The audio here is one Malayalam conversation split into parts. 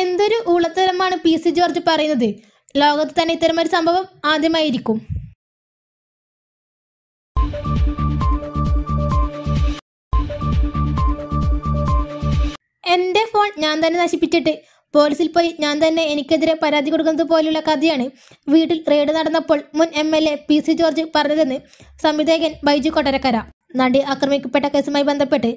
എന്തൊരു ഊളത്തരമാണ് പി സി ജോർജ് പറയുന്നത്? ലോകത്ത് തന്നെ ഇത്തരമൊരു സംഭവം ആദ്യമായിരിക്കും. എന്റെ ഫോൺ ഞാൻ തന്നെ നശിപ്പിച്ചിട്ട് പോലീസിൽ പോയി ഞാൻ തന്നെ എനിക്കെതിരെ പരാതി കൊടുക്കുന്നത് പോലെയുള്ള കഥയാണ് വീട്ടിൽ റെയ്ഡ് നടന്നപ്പോൾ മുൻ M L A P C George പറഞ്ഞതെന്ന് സംവിധായകൻ ബൈജു കൊട്ടരക്കര. നടി ആക്രമിക്കപ്പെട്ട കേസുമായി ബന്ധപ്പെട്ട്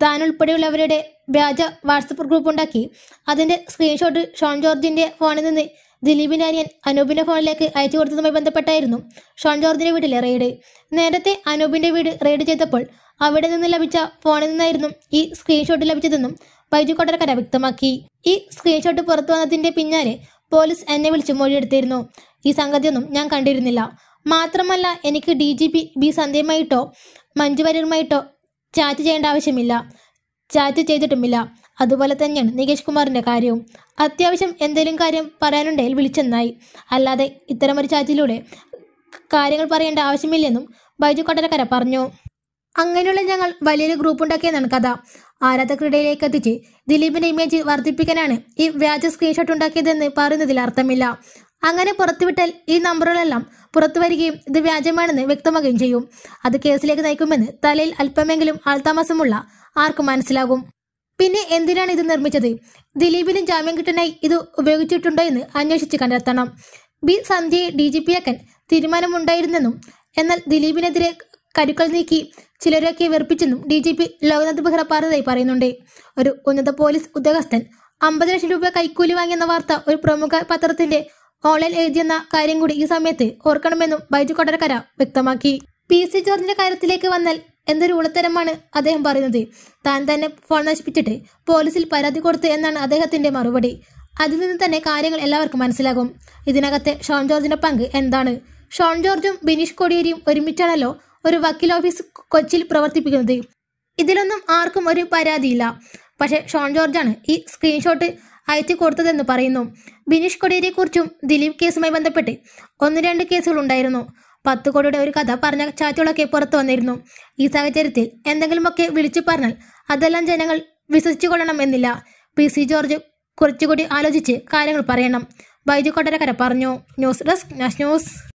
താൻ ഉൾപ്പെടെയുള്ളവരുടെ വ്യാജ വാട്സപ്പ് ഗ്രൂപ്പ് ഉണ്ടാക്കി. അതിന്റെ സ്ക്രീൻഷോട്ട് ഷോൺ ജോർജിന്റെ ഫോണിൽ നിന്ന് ദിലീപിന്റെ അനിയൻ അനൂപിന്റെ ഫോണിലേക്ക് അയച്ചു കൊടുത്തതുമായി ബന്ധപ്പെട്ടായിരുന്നു ഷോൺ ജോർജിന്റെ വീട്ടിലെ റെയ്ഡ്. നേരത്തെ അനൂപിന്റെ വീട് റെയ്ഡ് ചെയ്തപ്പോൾ അവിടെ നിന്ന് ലഭിച്ച ഫോണിൽ നിന്നായിരുന്നു ഈ സ്ക്രീൻഷോട്ട് ലഭിച്ചതെന്നും ബൈജു കൊട്ടരക്കര വ്യക്തമാക്കി. ഈ സ്ക്രീൻഷോട്ട് പുറത്തു വന്നതിന്റെ പിന്നാലെ പോലീസ് എന്നെ വിളിച്ച് മൊഴിയെടുത്തിരുന്നു. ഈ സംഗതിയൊന്നും ഞാൻ കണ്ടിരുന്നില്ല. മാത്രമല്ല എനിക്ക് ഡി ജി പി ബി സന്ധ്യയുമായിട്ടോ മഞ്ജു വാര്യരുമായിട്ടോ ചാറ്റ് ചെയ്യേണ്ട ആവശ്യമില്ല. ചാറ്റ് ചെയ്തിട്ടുമില്ല. അതുപോലെ തന്നെയാണ് നികേഷ് കുമാറിന്റെ കാര്യവും. അത്യാവശ്യം എന്തെങ്കിലും കാര്യം പറയാനുണ്ടെങ്കിൽ വിളിച്ചെന്നായി. അല്ലാതെ ഇത്തരമൊരു ചാറ്റിലൂടെ കാര്യങ്ങൾ പറയേണ്ട ആവശ്യമില്ലെന്നും ബൈജു കൊട്ടരക്കര പറഞ്ഞു. അങ്ങനെയുള്ള ഞങ്ങൾ വലിയൊരു ഗ്രൂപ്പ് ഉണ്ടാക്കിയെന്നാണ് കഥ. ആരാധകരുടെയിലേക്ക് എത്തിച്ച് ദിലീപിന്റെ ഇമേജ് വർദ്ധിപ്പിക്കാനാണ് ഈ വ്യാജ സ്ക്രീൻഷോട്ട് ഉണ്ടാക്കിയതെന്ന് പറയുന്നതിൽ അർത്ഥമില്ല. അങ്ങനെ പുറത്തുവിട്ടാൽ ഈ നമ്പറുകളെല്ലാം പുറത്തു വരികയും ഇത് വ്യാജമാണെന്ന് വ്യക്തമാകുകയും ചെയ്യും. അത് കേസിലേക്ക് നയിക്കുമെന്ന് തലയിൽ അല്പമെങ്കിലും ആൾതാമസമുള്ള ആർക്കും മനസ്സിലാകും. പിന്നെ എന്തിനാണ് ഇത് നിർമ്മിച്ചത്? ദിലീപിന് ജാമ്യം കിട്ടാനായി ഇത് ഉപയോഗിച്ചിട്ടുണ്ടോ എന്ന് അന്വേഷിച്ച് കണ്ടെത്തണം. ബി സന്ധ്യയെ ഡി ജി പിയാക്കാൻ തീരുമാനമുണ്ടായിരുന്നെന്നും എന്നാൽ ദിലീപിനെതിരെ കരുക്കൾ നീക്കി ചിലരൊക്കെ വെറുപ്പിച്ചെന്നും D G P Loknath Behra പറഞ്ഞതായി പറയുന്നുണ്ട്. ഒരു ഉന്നത പോലീസ് ഉദ്യോഗസ്ഥൻ അമ്പത് ലക്ഷം രൂപ കൈക്കൂലി വാങ്ങിയെന്ന വാർത്ത ഒരു പ്രമുഖ പത്രത്തിന്റെ ഓൺലൈൻ എഴുതിയെന്ന കാര്യം കൂടി ഈ സമയത്ത് ഓർക്കണമെന്നും ബൈജു കൊടരക്കര വ്യക്തമാക്കി. പി. സി. ജോർജിന്റെ കാര്യത്തിലേക്ക് വന്നാൽ എന്തൊരു ഉളത്തരമാണ് അദ്ദേഹം പറയുന്നത്. താൻ തന്നെ ഫോൺ നശിപ്പിച്ചിട്ട് പോലീസിൽ പരാതി കൊടുത്തു എന്നാണ് അദ്ദേഹത്തിന്റെ മറുപടി. അതിൽ നിന്ന് തന്നെ കാര്യങ്ങൾ എല്ലാവർക്കും മനസ്സിലാകും. ഇതിനകത്തെ ഷോൺ ജോർജിന്റെ പങ്ക് എന്താണ്? ഷോൺ ജോർജും ബിനീഷ് കോടിയേരിയും ഒരുമിച്ചാണല്ലോ ഒരു വക്കീൽ ഓഫീസ് കൊച്ചിയിൽ പ്രവർത്തിപ്പിക്കുന്നത്. ഇതിലൊന്നും ആർക്കും ഒരു പരാതിയില്ല. പക്ഷേ ഷോൺ ജോർജാണ് ഈ സ്ക്രീൻഷോട്ട് അയച്ചു കൊടുത്തതെന്ന് പറയുന്നു. ബിനീഷ് കൊടിയേരിയെക്കുറിച്ചും ദിലീപ് കേസുമായി ബന്ധപ്പെട്ട് ഒന്ന് രണ്ട് കേസുകൾ ഉണ്ടായിരുന്നു. പത്ത് കോടിയുടെ ഒരു കഥ പറഞ്ഞ ചാറ്റുകളൊക്കെ പുറത്തു വന്നിരുന്നു. ഈ സാഹചര്യത്തിൽ എന്തെങ്കിലുമൊക്കെ വിളിച്ചു പറഞ്ഞാൽ അതെല്ലാം ജനങ്ങൾ വിശ്വസിച്ചു കൊള്ളണം എന്നില്ല. പി സി ജോർജ് കുറച്ചുകൂടി ആലോചിച്ച് കാര്യങ്ങൾ പറയണം. ബൈജു കൊട്ടരക്കര പറഞ്ഞു. News desk Nash news.